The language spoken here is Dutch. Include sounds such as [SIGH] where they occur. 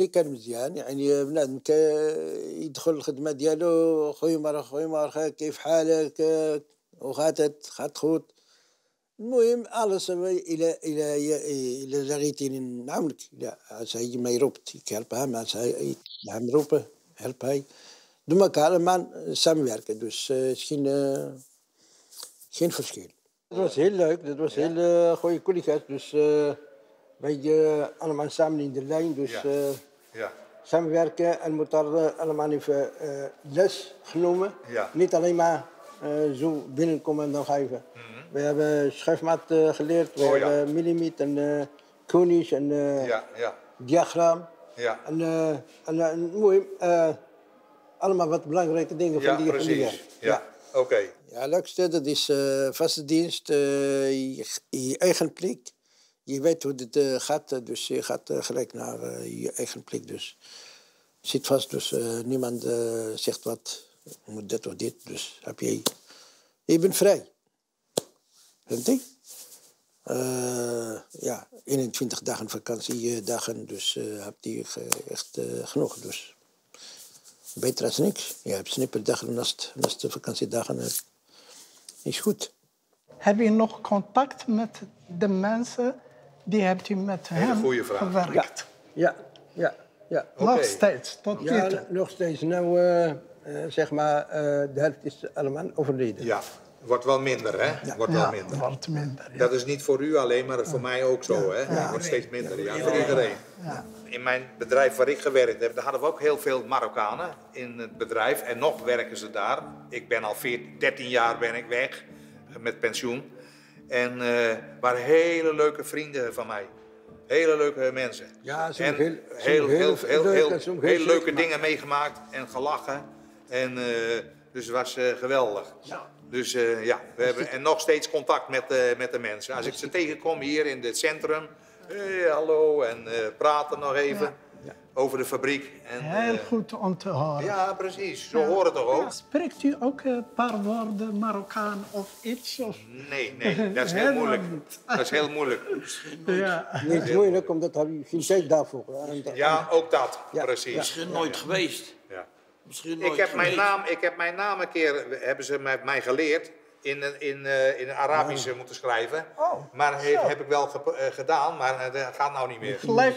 اللي كان مزيان يعني بنادم يدخل الخدمة ديالو خويمر خويمر كيف حالك؟ وخاتت خات خوت. المهم على ألص إلى إلى إلى زغيتي نعاونك. لا عسى ما يروبت كالبام عسى نعم روبة هلباي دوما كالمان سامي بارك دوس شكين شكين فشكين دوس هيل دوس هيل خويا كل كات دوس wij eh, allemaal samen in de lijn. Dus Ja. eh, Ja. samenwerken en moet daar eh, allemaal even les genomen. Ja. Niet alleen maar eh, zo binnenkomen en dan geven. We hebben schrijfmaat eh, geleerd. We Mhm. Oh, ja. hebben millimeter en uh, konisch en eh, Ja, ja, diagram. ja. En, en, mooi, eh, allemaal wat belangrijke dingen Ja, van die precies. Ja, oké. Ja, het leukste dat is eh, vaste dienst, eh, je, je eigen plek. Je weet hoe het eh, gaat, eh, dus je gaat eh, gelijk naar je eigen plek. Dus zit vast, dus niemand zegt wat, moet dit of dit. Dus heb je, je bent vrij. Vind je? Ja, 21 dagen vakantiedagen, dus heb je echt genoeg. Dus beter als niks. Je hebt snipperdagen naast, naast de vakantiedagen. is goed. Heb je nog contact met de mensen die hebt u met Hele hem gewerkt? Ja, ja, ja. Nog Oké. steeds, tot nu Ja, nog steeds. Nou, eh, eh, zeg maar, eh, de helft is allemaal overleden. Ja, wordt wel minder, hè? Wordt wel Ja, minder. wordt minder. ja. Dat is niet voor u alleen, maar voor mij ook zo, hè? Het wordt steeds minder, ja, voor iedereen. In mijn bedrijf waar ik gewerkt heb, daar hadden we ook heel veel Marokkanen in het bedrijf. En nog werken ze daar. Ik ben al 14, 13 jaar ben ik weg, met pensioen. En eh waren hele leuke vrienden van mij. Hele leuke mensen. Ja, soms en heel- heel, heel, heel heel, leuke dingen meegemaakt en gelachen. En, eh, dus het was eh, geweldig. Dus eh, ja, we hebben en nog steeds contact met, eh, met de mensen. Als ik ze tegenkom hier in het centrum, hey, hallo, en eh, praten nog even over de fabriek. En, Heel eh, goed om te horen. ja, precies. Zo horen het toch ook? Ja, Spreekt u ook een paar woorden Marokkaan of iets? Of... Nee, nee, dat is [LAUGHS] heel moeilijk. niet. Dat is heel moeilijk. [LAUGHS] Ja. Niet moeilijk, omdat heb je geen tijd daarvoor. Dat- Ja, ook dat, Ja, precies. Misschien nooit geweest. Ja. Misschien nooit Ik heb, mijn geweest. naam, ik heb mijn naam een keer, hebben ze met mij geleerd, in, in, eh, in Arabisch moeten schrijven. Oh, maar heb ik wel ge- eh, gedaan, maar eh, dat gaat nou niet meer. Gelijk